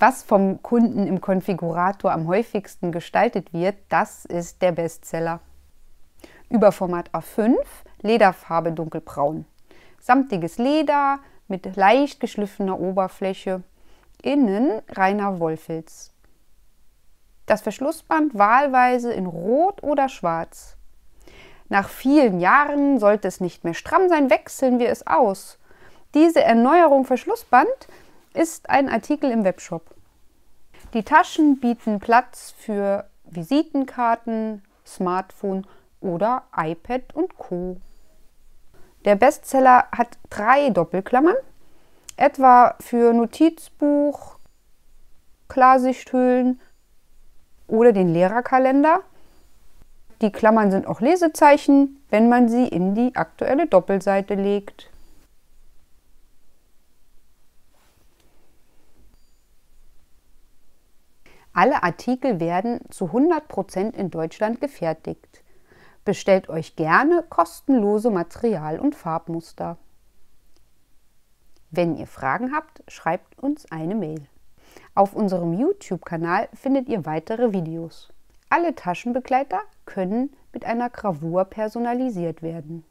Was vom Kunden im Konfigurator am häufigsten gestaltet wird, das ist der Bestseller. Überformat A5, Lederfarbe dunkelbraun. Samtiges Leder mit leicht geschliffener Oberfläche, innen reiner Wollfilz. Das Verschlussband wahlweise in Rot oder Schwarz. Nach vielen Jahren sollte es nicht mehr stramm sein, wechseln wir es aus. Diese Erneuerung Verschlussband ist ein Artikel im Webshop. Die Taschen bieten Platz für Visitenkarten, Smartphone oder iPad und Co. Der Bestseller hat drei Doppelklammern, etwa für Notizbuch, Klarsichthüllen oder den Lehrerkalender. Die Klammern sind auch Lesezeichen, wenn man sie in die aktuelle Doppelseite legt. Alle Artikel werden zu 100% in Deutschland gefertigt. Bestellt euch gerne kostenlose Material- und Farbmuster. Wenn ihr Fragen habt, schreibt uns eine Mail. Auf unserem YouTube-Kanal findet ihr weitere Videos. Alle Taschenbegleiter können mit einer Gravur personalisiert werden.